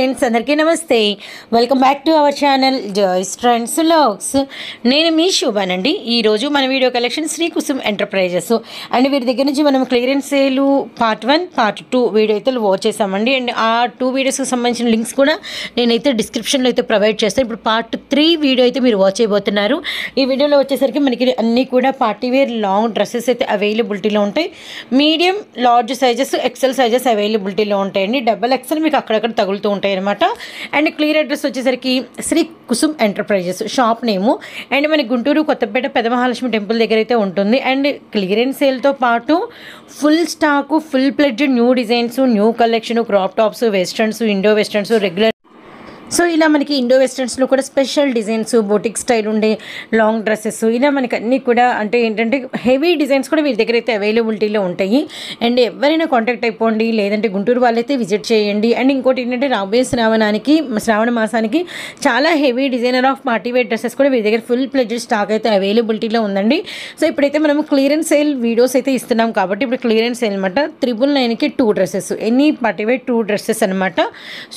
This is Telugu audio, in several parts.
ఫ్రెండ్స్ అందరికీ నమస్తే. Welcome back to our channel Joy's Trends Logs నేను మీ శుభానండి. ఈరోజు మన video collection Shri Kusum enterprises. And వీరి దగ్గర నుంచి మనం clearance sale part one part two video అయితే వాచ్ చేసామండి. అండ్ ఆ టూ వీడియోస్కి సంబంధించిన లింక్స్ కూడా నేనైతే డిస్క్రిప్షన్లో అయితే ప్రొవైడ్ చేస్తాను. ఇప్పుడు పార్ట్ త్రీ వీడియో అయితే మీరు వాచ్ చేయబోతున్నారు. ఈ వీడియోలో వచ్చేసరికి మనకి అన్నీ కూడా పార్టీ వేర్ లాంగ్ డ్రెస్సెస్ అయితే అవైలబిలిటీలో ఉంటాయి. Medium large sizes XL sizes అవైలబిలిటీలో ఉంటాయండి. డబల్ ఎక్సెల్ మీకు అక్కడక్కడ తగులుతూ ఉంటాయి. అనమాట అండ్ క్లియర్ అడ్రస్ వచ్చేసరికి శ్రీ కుసుమ్ ఎంటర్ప్రైజెస్ షాప్ నేము. అండ్ మన గుంటూరు కొత్తపేట పెదమహాలక్ష్మి టెంపుల్ దగ్గర అయితే ఉంటుంది అండ్ క్లియరెన్స్ సేల్తో పాటు full stock full fledge new designs new collection crop tops westerns indo westerns regular so ఇలా మనకి ఇండో వెస్టర్న్స్లో కూడా స్పెషల్ డిజైన్స్ బోటిక్ స్టైల్ ఉండే లాంగ్ డ్రెస్సెస్ ఇలా మనకి అన్నీ కూడా అంటే ఏంటంటే హెవీ డిజైన్స్ కూడా వీరి దగ్గర అయితే అవైలబిలిటీలో ఉంటాయి. అండ్ ఎవరైనా కాంటాక్ట్ అయిపోండి లేదంటే గుంటూరు వాళ్ళైతే విజిట్ చేయండి. అండ్ ఇంకోటి ఏంటంటే రాబోయే శ్రావణానికి శ్రావణ మాసానికి చాలా heavy designer of party wear dresses కూడా వీరి దగ్గర ఫుల్ ప్లెడ్జ్ స్టాక్ అయితే అవైలబిలిటీలో ఉందండి. సో ఇప్పుడైతే మనం క్లియరెన్స్ సేల్ వీడియోస్ అయితే ఇస్తున్నాం కాబట్టి ఇప్పుడు క్లియరెన్స్ సేల్ అనమాట త్రిబుల్ నైన్కి two dresses any party wear two dresses అనమాట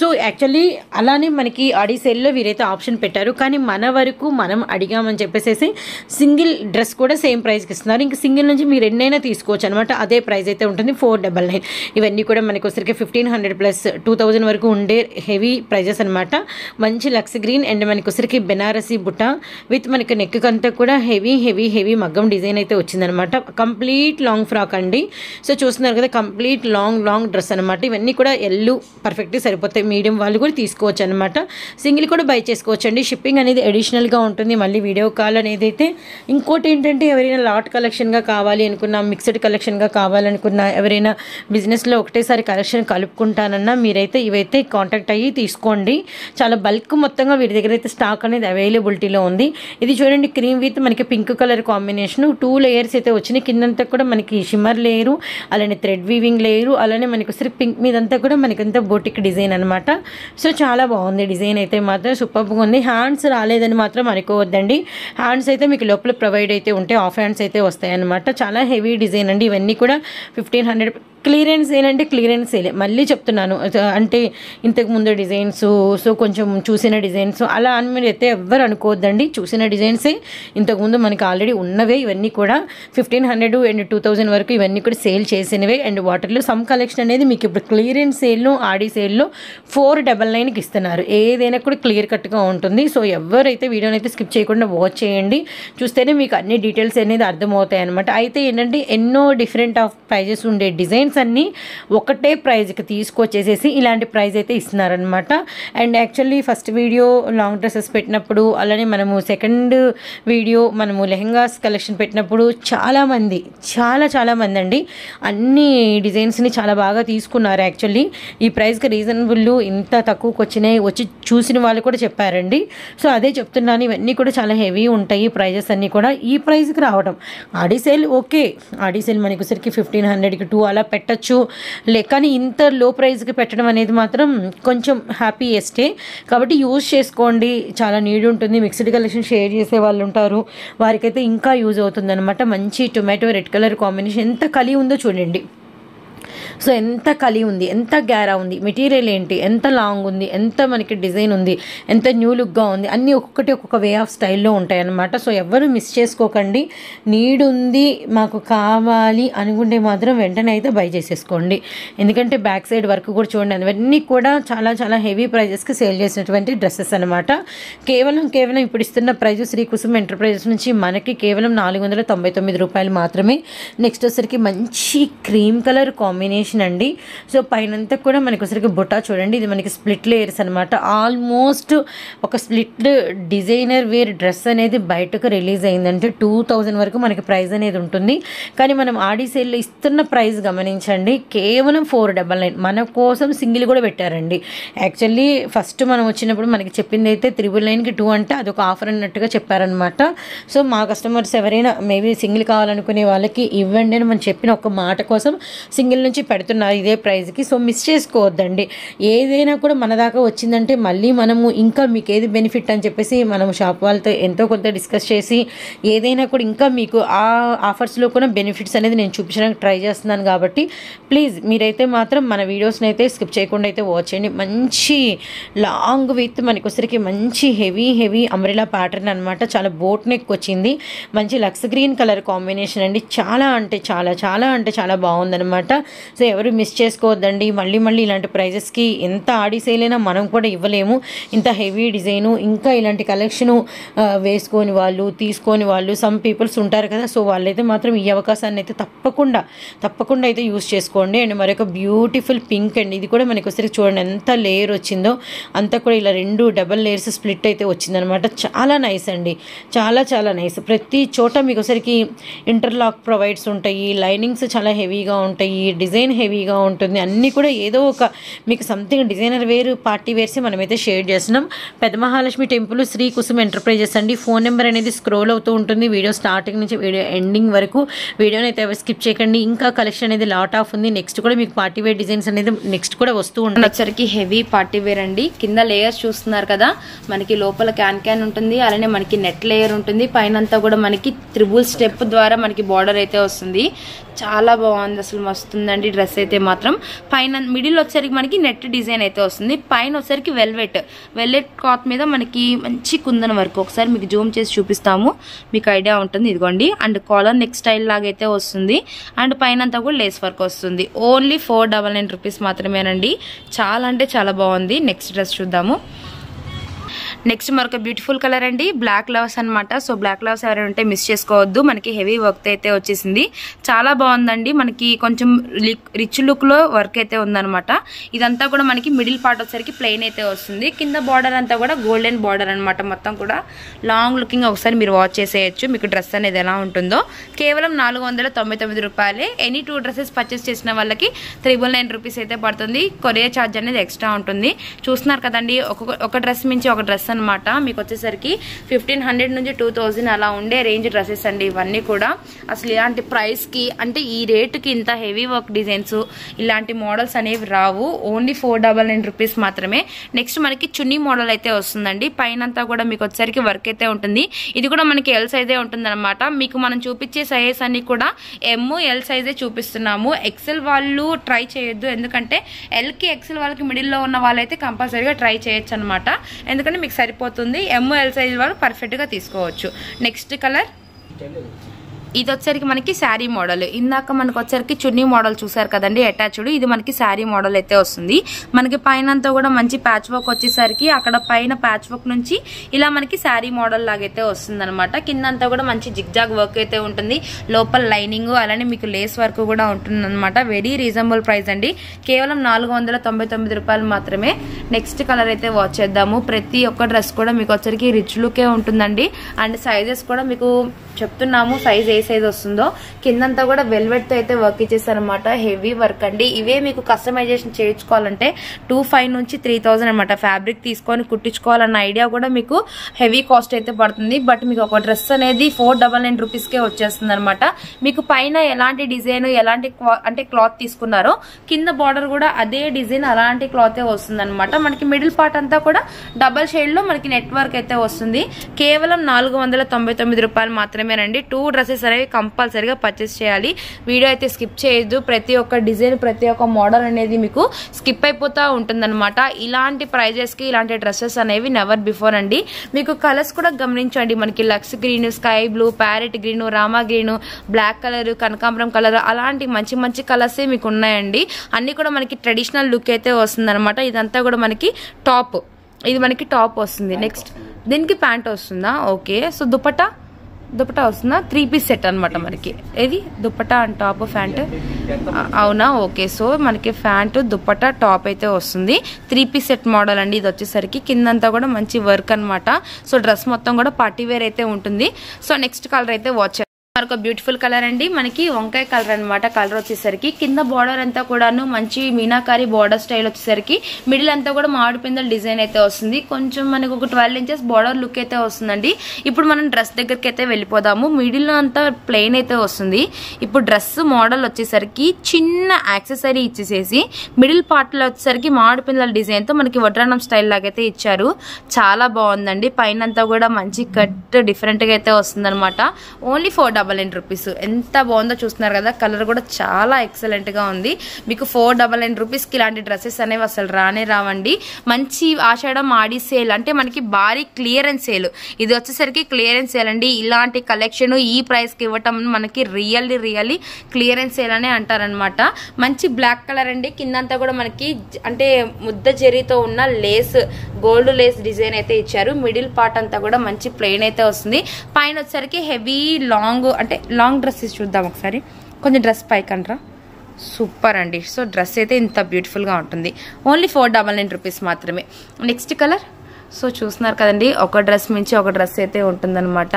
సో యాక్చువల్లీ అలానే మనకి అడిసేల్లో వీరైతే ఆప్షన్ పెట్టారు. కానీ మన వరకు మనం అడిగామని చెప్పేసి సింగిల్ డ్రెస్ కూడా సేమ్ ప్రైస్కి ఇస్తున్నారు. ఇంకా సింగిల్ నుంచి మీరు ఎన్నైనా తీసుకోవచ్చు అనమాట అదే ప్రైస్ అయితే ఉంటుంది. Four double nine. ఇవన్నీ కూడా మనకి వచ్చరికి fifteen hundred plus two thousand వరకు ఉండే హెవీ ప్రైజెస్ అనమాట మంచి లక్స్ గ్రీన్ అండ్ మనకి వచ్చరికి బెనారసీ బుట్ట విత్ మనకి నెక్ అంతా కూడా హెవీ హెవీ హెవీ మగ్గం డిజైన్ అయితే వచ్చిందనమాట కంప్లీట్ లాంగ్ ఫ్రాక్ అండి. సో చూస్తున్నారు కదా కంప్లీట్ లాంగ్ లాంగ్ డ్రెస్ అనమాట ఇవన్నీ కూడా ఎల్లు పర్ఫెక్ట్గా సరిపోతాయి మీడియం వాళ్ళు కూడా తీసుకోవచ్చు అనమాట సింగిల్ కూడా బై చేసుకోవచ్చు అండి షిప్పింగ్ అనేది అడిషనల్గా ఉంటుంది. మళ్ళీ వీడియో కాల్ అనేది అయితే ఇంకోటి ఏంటంటే ఎవరైనా లాట్ కలెక్షన్గా కావాలి అనుకున్నా మిక్స్డ్ కలెక్షన్గా కావాలనుకున్నా ఎవరైనా బిజినెస్లో ఒకటేసారి కలెక్షన్ కలుపుకుంటానన్నా మీరైతే ఇవైతే కాంటాక్ట్ అయ్యి తీసుకోండి. చాలా బల్క్ మొత్తంగా వీరి దగ్గర అయితే స్టాక్ అనేది అవైలబిలిటీలో ఉంది. ఇది చూడండి క్రీమ్ విత్ మనకి pink colour combination two layers అయితే వచ్చినాయి. కిందంతా కూడా మనకి షిమ్మర్ లేయరు అలానే థ్రెడ్ వీవింగ్ లేయరు అలానే మనకి వచ్చి పింక్ మీదంతా కూడా మనకంతా బోటిక్ డిజైన్ అనమాట. సో చాలా బాగుంది. డిజైన్ అయితే మాత్రం సూపర్గా ఉంది. హ్యాండ్స్ రాలేదని మాత్రం అనుకోవద్దండి. హ్యాండ్స్ అయితే మీకు లోపల ప్రొవైడ్ అయితే ఉంటే ఆఫ్ హ్యాండ్స్ అయితే వస్తాయన్నమాట. చాలా హెవీ డిజైన్ అండి. ఇవన్నీ కూడా ఫిఫ్టీన్ హండ్రెడ్ క్లియరెన్స్ సేల్ అంటే క్లియరెన్స్ సేలే మళ్ళీ చెప్తున్నాను అంటే ఇంతకు ముందు డిజైన్స్ సో కొంచెం చూసిన డిజైన్స్ అలా అని మీరు అయితే ఎవ్వరు అనుకోవద్దండి. చూసిన డిజైన్సే ఇంతకుముందు మనకి ఆల్రెడీ ఉన్నవే. ఇవన్నీ కూడా fifteen hundred and two thousand వరకు ఇవన్నీ కూడా సేల్ చేసినవే. అండ్ వాటర్లో సమ్ కలెక్షన్ అనేది మీకు ఇప్పుడు క్లియరెన్స్ సేల్లో ఆడి సేల్లో ఫోర్ డబల్ నైన్కి ఇస్తున్నారు. ఏదైనా కూడా క్లియర్ కట్గా ఉంటుంది. సో ఎవరైతే వీడియోని అయితే స్కిప్ చేయకుండా వాచ్ చేయండి. చూస్తేనే మీకు అన్ని డీటెయిల్స్ అనేది అర్థమవుతాయి అనమాట అయితే ఏంటంటే ఎన్నో డిఫరెంట్ ఆఫ్ ప్రైజెస్ ఉండే డిజైన్స్ అన్నీ ఒకటే ప్రైజ్కి తీసుకొచ్చేసేసి ఇలాంటి ప్రైజ్ అయితే ఇస్తున్నారనమాట and actually first video long dresses పెట్టినప్పుడు అలానే మనము సెకండ్ వీడియో మనము లెహెంగాస్ కలెక్షన్ పెట్టినప్పుడు చాలామంది చాలా చాలామంది అండి అన్ని డిజైన్స్ని చాలా బాగా తీసుకున్నారు యాక్చువల్లీ. ఈ ప్రైస్కి రీజనబుల్ ఇంత తక్కువకి వచ్చినాయి వచ్చి చూసిన వాళ్ళు కూడా చెప్పారండి. సో అదే చెప్తున్నాను. ఇవన్నీ కూడా చాలా హెవీ ఉంటాయి. ప్రైజెస్ అన్నీ కూడా ఈ ప్రైస్కి రావడం Aadi sale okay. Aadi sale మనకి ఫిఫ్టీన్ హండ్రెడ్కి టూ అలా పెట్టచ్చు. లే కానీ ఇంత లో ప్రైస్కి పెట్టడం అనేది మాత్రం కొంచెం హ్యాపీయెస్టే కాబట్టి యూజ్ చేసుకోండి. చాలా నీడ్ ఉంటుంది. మిక్స్డ్ కలెక్షన్ షేర్ చేసే వాళ్ళు ఉంటారు. వారికైతే ఇంకా యూజ్ అవుతుందన్నమాట. మంచి టొమాటో రెడ్ కలర్ కాంబినేషన్ ఎంత కలి ఉందో చూడండి. సో ఎంత కలి ఉంది ఎంత గ్యారా ఉంది మెటీరియల్ ఏంటి ఎంత లాంగ్ ఉంది ఎంత మనకి డిజైన్ ఉంది ఎంత న్యూ లుక్గా ఉంది అన్నీ ఒక్కొక్కటి ఒక్కొక్క వే ఆఫ్ స్టైల్లో ఉంటాయన్నమాట. సో ఎవరు మిస్ చేసుకోకండి. నీడ్ ఉంది మాకు కావాలి అనుకుంటే మాత్రం వెంటనే అయితే బై చేసేసుకోండి. ఎందుకంటే బ్యాక్ సైడ్ వర్క్ కూడా చూడండి అవన్నీ కూడా చాలా చాలా హెవీ ప్రైజెస్కి సేల్ చేసినటువంటి డ్రెస్సెస్ అనమాట కేవలం కేవలం ఇప్పుడు ఇస్తున్న ప్రైజ్ శ్రీ కుసుమ్ ఎంటర్ప్రైజెస్ నుంచి మనకి కేవలం నాలుగు వందల తొంభై తొమ్మిది రూపాయలు మాత్రమే. నెక్స్ట్ వచ్చరికి మంచి క్రీమ్ కలర్ కాంబినేషన్ అండి. సో పైనంతా కూడా మనకి వచ్చరికి బుట్ట చూడండి. ఇది మనకి స్ప్లిట్ లేయర్స్ అనమాట ఆల్మోస్ట్ ఒక స్ప్లిట్ డిజైనర్ వేర్ డ్రెస్ అనేది బయటకు రిలీజ్ అయిందంటే టూ థౌజండ్ వరకు మనకి ప్రైస్ అనేది ఉంటుంది. కానీ మనం ఆడి సేల్లో ఇస్తున్న ప్రైస్ గమనించండి. కేవలం ఫోర్ డబల్ నైన్ మన కోసం సింగిల్ కూడా పెట్టారండి. యాక్చువల్లీ ఫస్ట్ మనం వచ్చినప్పుడు మనకి చెప్పింది అయితే త్రిబుల్ నైన్కి టూ అంటే అదొక ఆఫర్ అన్నట్టుగా చెప్పారనమాట సో మా కస్టమర్స్ ఎవరైనా మేబీ సింగిల్ కావాలనుకునే వాళ్ళకి ఇవ్వండి అని మనం చెప్పిన ఒక మాట కోసం సింగిల్ నుంచి పెడుతున్నారు ఇదే ప్రైస్కి సో మిస్ చేసుకోవద్దండి. ఏదైనా కూడా మన దాకా వచ్చిందంటే మళ్ళీ మనము ఇంకా మీకు ఏది బెనిఫిట్ అని చెప్పేసి మనం షాప్ వాళ్ళతో ఎంతో కొంత డిస్కస్ చేసి ఏదైనా కూడా ఇంకా మీకు ఆ ఆఫర్స్లో కూడా బెనిఫిట్స్ అనేది నేను చూపించడానికి ట్రై చేస్తున్నాను కాబట్టి ప్లీజ్ మీరైతే మాత్రం మన వీడియోస్ని అయితే స్కిప్ చేయకుండా అయితే వాచ్ చేయండి. మంచి లాంగ్ విత్ మనకొసరికి మంచి హెవీ హెవీ అంబ్రెలా ప్యాటర్న్ అనమాట చాలా బోట్ నెక్ వచ్చింది. మంచి లక్స్ గ్రీన్ కలర్ కాంబినేషన్ అండి. చాలా అంటే చాలా చాలా అంటే చాలా బాగుందనమాట సో ఎవరు మిస్ చేసుకోవద్దండి. మళ్ళీ మళ్ళీ ఇలాంటి ప్రైజెస్కి ఎంత ఆడి మనం కూడా ఇవ్వలేము. ఇంత హెవీ డిజైను ఇంకా ఇలాంటి కలెక్షను వేసుకొని వాళ్ళు తీసుకొని వాళ్ళు సమ్ పీపుల్స్ ఉంటారు కదా. సో వాళ్ళైతే మాత్రం ఈ అవకాశాన్ని అయితే తప్పకుండా తప్పకుండా అయితే యూస్ చేసుకోండి. అండ్ మరొక బ్యూటిఫుల్ పింక్ అండి. ఇది కూడా మనకి వచ్చేసరికి చూడండి. ఎంత లేయర్ వచ్చిందో. అంతా కూడా ఇలా రెండు డబల్ లేయర్స్ స్ప్లిట్ అయితే వచ్చిందనమాట. చాలా నైస్ అండి. చాలా చాలా నైస్ ప్రతి చోట మీకు ఒకసారికి ఇంటర్లాక్ ప్రొవైడ్స్ ఉంటాయి. లైనింగ్స్ చాలా హెవీగా ఉంటాయి. డిజైన్ హెవీగా ఉంటుంది. అన్నీ కూడా ఏదో ఒక మీకు something designer wear party wears మనమైతే షేర్ చేస్తున్నాం. పెద్ద మహాలక్ష్మి టెంపుల్ శ్రీ కుసుమ్ ఎంటర్ప్రైజెస్ అండి. ఫోన్ నెంబర్ అనేది స్క్రోల్ అవుతూ ఉంటుంది. వీడియో స్టార్టింగ్ నుంచి వీడియో ఎండింగ్ వరకు వీడియోని అయితే స్కిప్ చేయకండి. ఇంకా కలెక్షన్ అనేది లాట్ ఆఫ్ ఉంది. నెక్స్ట్ కూడా మీకు పార్టీ వేర్ డిజైన్స్ అనేది నెక్స్ట్ కూడా వస్తూ ఉంటుంది. వచ్చరికి హెవీ పార్టీ వేర్ అండి. కింద లేయర్స్ చూస్తున్నారు కదా. మనకి లోపల క్యాన్ క్యాన్ ఉంటుంది. అలానే మనకి నెట్ లేయర్ ఉంటుంది. పైన అంతా కూడా మనకి త్రిబుల్ స్టెప్ ద్వారా మనకి బార్డర్ అయితే వస్తుంది. చాలా బాగుంది అసలు మస్తుందండి డ్రెస్ అయితే మాత్రం. పైన మిడిల్ వచ్చేసరికి మనకి నెట్ డిజైన్ అయితే వస్తుంది. పైన వచ్చేసరికి వెల్వెట్. వెల్వెట్ క్లాత్ మీద మనకి మంచి కుందన వర్క్. ఒకసారి మీకు జూమ్ చేసి చూపిస్తాము. మీకు ఐడియా ఉంటుంది ఇదిగోండి. అండ్ కాలర్ నెక్ స్టైల్ లాగా అయితే వస్తుంది. అండ్ పైన అంతా కూడా లేస్ వర్క్ వస్తుంది. Only four double nine rupees మాత్రమేనండి. చాలా అంటే చాలా బాగుంది. నెక్స్ట్ డ్రెస్ చూద్దాము. నెక్స్ట్ మరొక బ్యూటిఫుల్ కలర్ అండి బ్లాక్ లవ్స్ అనమాట సో బ్లాక్ లవ్స్ ఎవరైనా ఉంటే మిస్ చేసుకోవద్దు. మనకి హెవీ వర్క్ అయితే వచ్చేసింది. చాలా బాగుందండి. మనకి కొంచెం రిచ్ లుక్లో వర్క్ అయితే ఉందన్నమాట. ఇదంతా కూడా మనకి మిడిల్ పార్ట్ వచ్చేసరికి ప్లెయిన్ అయితే వస్తుంది. కింద బార్డర్ అంతా కూడా గోల్డెన్ బార్డర్ అనమాట మొత్తం కూడా లాంగ్ లుకింగ్ ఒకసారి మీరు వాచ్ చేసేయచ్చు. మీకు డ్రెస్ అనేది ఎలా ఉంటుందో. కేవలం నాలుగు వందల తొంభై తొమ్మిది రూపాయలే. ఎనీ టూ డ్రెస్సెస్ పర్చేస్ చేసిన వాళ్ళకి త్రిబుల్ నైన్ రూపీస్ అయితే పడుతుంది. కొరియర్ ఛార్జ్ అనేది ఎక్స్ట్రా ఉంటుంది. చూస్తున్నారు కదండి. ఒక ఒక డ్రెస్ మించి ఒక డ్రెస్ అనమాట మీకు వచ్చేసరికి ఫిఫ్టీన్ హండ్రెడ్ నుంచి టూ థౌజండ్ అలా ఉండే రేంజ్ డ్రెస్సెస్ అండి ఇవన్నీ కూడా. అసలు ఇలాంటి ప్రైస్కి అంటే ఈ రేటుకి ఇంత హెవీ వర్క్ డిజైన్స్ ఇలాంటి మోడల్స్ అనేవి రావు. Only four double nine rupees మాత్రమే. నెక్స్ట్ మనకి చున్నీ మోడల్ అయితే వస్తుందండి. పైన అంతా కూడా మీకు వచ్చేసరికి వర్క్ అయితే ఉంటుంది. ఇది కూడా మనకి ఎల్ సైజే ఉంటుంది అనమాట మీకు మనం చూపించే సైజెస్ అన్ని కూడా ఎమ్ ఎల్ సైజే చూపిస్తున్నాము. ఎక్సెల్ వాళ్ళు ట్రై చేయొద్దు. ఎందుకంటే ఎల్కి ఎక్సెల్ వాళ్ళకి మిడిల్లో ఉన్న వాళ్ళైతే కంపల్సరీగా ట్రై చేయొచ్చు అనమాట ఎందుకంటే మీకు సరిపోతుంది. ఎమ్ ఎల్ సైజ్ వాళ్ళు పర్ఫెక్ట్గా తీసుకోవచ్చు. నెక్స్ట్ కలర్ ఇది వచ్చరికి మనకి శారీ మోడల్. ఇందాక మనకు వచ్చరికి చున్నీ మోడల్ చూసారు కదండి అటాచ్డ్. ఇది మనకి శారీ మోడల్ అయితే వస్తుంది. మనకి పైన అంతా కూడా మంచి ప్యాచ్ వర్క్ వచ్చేసరికి అక్కడ పైన ప్యాచ్ వర్క్ నుంచి ఇలా మనకి శారీ మోడల్ లాగైతే వస్తుంది అనమాట కిందంతా కూడా మంచి జిగ్జాగ్ వర్క్ అయితే ఉంటుంది. లోపల లైనింగ్ అలానే మీకు లేస్ వర్క్ కూడా ఉంటుంది అనమాట వెరీ రీజనబుల్ ప్రైస్ అండి. కేవలం నాలుగు వందల తొంభై తొమ్మిది రూపాయలు మాత్రమే. నెక్స్ట్ కలర్ అయితే వాచ్ చేద్దాము. ప్రతి ఒక్క డ్రెస్ కూడా మీకు వచ్చరికి రిచ్ లుకే ఉంటుందండి. అండ్ సైజెస్ కూడా మీకు చెప్తున్నాము. సైజ్ ఏ సైజ్ వస్తుందో కిందంతా కూడా వెల్వెట్తో అయితే వర్క్ ఇచ్చేసారనమాట హెవీ వర్క్ అండి. ఇవే మీకు కస్టమైజేషన్ చేయించుకోవాలంటే టూ ఫైవ్ నుంచి త్రీ థౌసండ్ అనమాట ఫ్యాబ్రిక్ తీసుకొని కుట్టించుకోవాలన్న ఐడియా కూడా మీకు హెవీ కాస్ట్ అయితే పడుతుంది. బట్ మీకు ఒక డ్రెస్ అనేది ఫోర్ డబల్ నైన్ రూపీస్కే వచ్చేస్తుంది అనమాట మీకు పైన ఎలాంటి డిజైన్ ఎలాంటి అంటే క్లాత్ తీసుకున్నారో కింద బార్డర్ కూడా అదే డిజైన్ అలాంటి క్లాత్ వస్తుంది అనమాట మనకి మిడిల్ పార్ట్ అంతా కూడా డబల్ షేడ్లో మనకి నెట్వర్క్ అయితే వస్తుంది. కేవలం నాలుగు వందల తొంభై తొమ్మిది రూపాయలు మాత్రమేనండి. టూ డ్రెస్సెస్ అనేవి కంపల్సరీగా పర్చేస్ చేయాలి. వీడియో అయితే స్కిప్ చేయొద్దు. ప్రతి ఒక్క డిజైన్ ప్రతి ఒక్క మోడల్ అనేది మీకు స్కిప్ అయిపోతూ ఉంటుందన్నమాట. ఇలాంటి ప్రైజెస్కి ఇలాంటి డ్రెస్సెస్ అనేవి నెవర్ బిఫోర్ అండి. మీకు కలర్స్ కూడా గమనించండి. మనకి lux green sky blue parrot green Rama green black colour కనకాంబరం కలర్ అలాంటి మంచి మంచి కలర్సే మీకు ఉన్నాయండి. అన్నీ కూడా మనకి ట్రెడిషనల్ లుక్ అయితే వస్తుందన్నమాట. ఇదంతా కూడా మనకి టాప్ ఇది మనకి టాప్ వస్తుంది. నెక్స్ట్ దీనికి ప్యాంట్ వస్తుందా? Okay so dupatta? దుపట్టా వస్తుందా? త్రీ పీస్ సెట్ అనమాట మనకి ఇది దుపట్టా అండ్ టాప్ ఫ్యాంట్ అవునా? ఓకే సో మనకి ఫ్యాంట్ దుపట్టా టాప్ అయితే వస్తుంది. త్రీ పీస్ సెట్ మోడల్ అండి. ఇది వచ్చేసరికి కిందంతా కూడా మంచి వర్క్ అనమాట సో డ్రెస్ మొత్తం కూడా పార్టీ వేర్ అయితే ఉంటుంది. సో నెక్స్ట్ కలర్ అయితే వాచ్ మరొక బ్యూటిఫుల్ కలర్ అండి. మనకి వంకాయ కలర్ అన్నమాట కలర్ వచ్చేసరికి. కింద బార్డర్ అంతా కూడాను మంచి మీనాకారి బార్డర్ స్టైల్ వచ్చేసరికి. మిడిల్ అంతా కూడా మామిడి పిందల డిజైన్ అయితే వస్తుంది. కొంచెం మనకు ఒక ట్వెల్వ్ ఇంచెస్ బార్డర్ లుక్ అయితే వస్తుందండి. ఇప్పుడు మనం డ్రెస్ దగ్గరికి అయితే వెళ్ళిపోదాము. మిడిల్ అంతా ప్లెయిన్ అయితే వస్తుంది. ఇప్పుడు డ్రెస్ మోడల్ వచ్చేసరికి చిన్న యాక్సెసరీ ఇచ్చేసేసి మిడిల్ పార్ట్లో వచ్చేసరికి మామిడి పిందల డిజైన్తో మనకి వడ్రానం స్టైల్ లాగైతే ఇచ్చారు. చాలా బాగుందండి. పైన అంతా కూడా మంచి కట్ డిఫరెంట్గా అయితే వస్తుందన్నమాట. Only four double nine rupees ఎంత బాగుందో చూస్తున్నారు కదా కలర్ కూడా చాలా ఎక్సలెంట్గా ఉంది. మీకు ఫోర్ డబల్ నైన్ రూపీస్కి ఇలాంటి డ్రెస్సెస్ అనేవి అసలు రానే రావండి. మంచి ఆషాఢం ఆడి సేల్ అంటే మనకి భారీ క్లియరెన్స్ సేల్ ఇది వచ్చేసరికి క్లియరెన్స్ సేల్ అండి. ఇలాంటి కలెక్షన్ ఈ ప్రైస్కి ఇవ్వటం మనకి రియల్లీ రియల్లీ క్లియరెన్స్ సేల్ అనే అంటారనమాట మంచి బ్లాక్ కలర్ అండి. కిందంతా కూడా మనకి అంటే ముద్ద జరీతో ఉన్న లేస్ గోల్డ్ లేస్ డిజైన్ అయితే ఇచ్చారు. మిడిల్ పార్ట్ అంతా కూడా మంచి ప్లెయిన్ అయితే వస్తుంది. పైన వచ్చేసరికి హెవీ లాంగ్ అంటే లాంగ్ డ్రెస్సెస్ చూద్దాం ఒకసారి. కొంచెం డ్రెస్ పైకంట్రా సూపర్ అండి. సో డ్రెస్ అయితే ఇంత బ్యూటిఫుల్గా ఉంటుంది. Only four double nine rupees మాత్రమే. నెక్స్ట్ కలర్ సో చూస్తున్నారు కదండి. ఒక డ్రెస్ మించి ఒక డ్రెస్ అయితే ఉంటుందన్నమాట.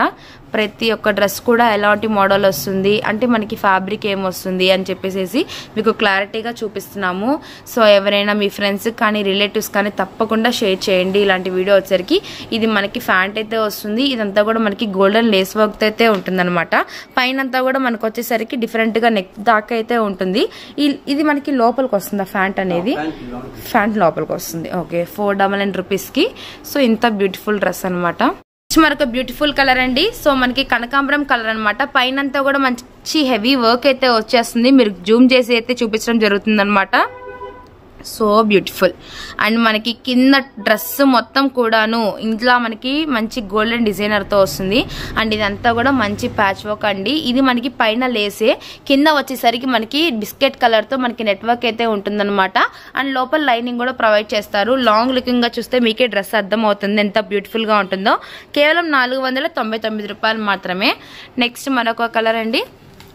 ప్రతి ఒక్క డ్రెస్ కూడా ఎలాంటి మోడల్ వస్తుంది అంటే మనకి ఫ్యాబ్రిక్ ఏం వస్తుంది అని చెప్పేసి మీకు క్లారిటీగా చూపిస్తున్నాము. సో ఎవరైనా మీ ఫ్రెండ్స్ కానీ రిలేటివ్స్ కానీ తప్పకుండా షేర్ చేయండి ఇలాంటి వీడియో వచ్చేసరికి. ఇది మనకి ఫ్యాంట్ అయితే వస్తుంది ఇదంతా కూడా మనకి గోల్డెన్ లేస్ వర్క్ అయితే ఉంటుందన్నమాట. పైన అంతా కూడా మనకు వచ్చేసరికి డిఫరెంట్గా నెక్ దాకా అయితే ఉంటుంది. ఇది మనకి లోపలికి వస్తుంది ఫ్యాంట్ అనేది? ఫ్యాంట్ లోపలికి. వస్తుంది. ఓకే ఫోర్ డబల్ నైన్ రూపీస్కి సో ఇంత బ్యూటిఫుల్ డ్రెస్ అనమాట మరొక బ్యూటిఫుల్ కలర్ అండి. సో మనకి కనకాంబరం కలర్ అనమాట పైన అంతా కూడా మంచి హెవీ వర్క్ అయితే వచ్చేస్తుంది. మీరు జూమ్ చేసి అయితే చూపించడం జరుగుతుంది సో బ్యూటిఫుల్. అండ్ మనకి కింద డ్రెస్ మొత్తం కూడాను ఇంట్లో మనకి మంచి గోల్డెన్ డిజైనర్తో వస్తుంది. అండ్ ఇదంతా కూడా మంచి ప్యాచ్ వర్క్ అండి. ఇది మనకి పైన లేసే కింద వచ్చేసరికి మనకి బిస్కెట్ కలర్తో మనకి నెట్వర్క్ అయితే ఉంటుందన్నమాట. అండ్ లోపల లైనింగ్ కూడా ప్రొవైడ్ చేస్తారు. లాంగ్ లుకింగ్గా చూస్తే మీకే డ్రెస్ అర్థం అవుతుంది ఎంత బ్యూటిఫుల్గా ఉంటుందో. కేవలం నాలుగు వందల తొంభై తొమ్మిది రూపాయలు మాత్రమే. నెక్స్ట్ మరొక కలర్ అండి.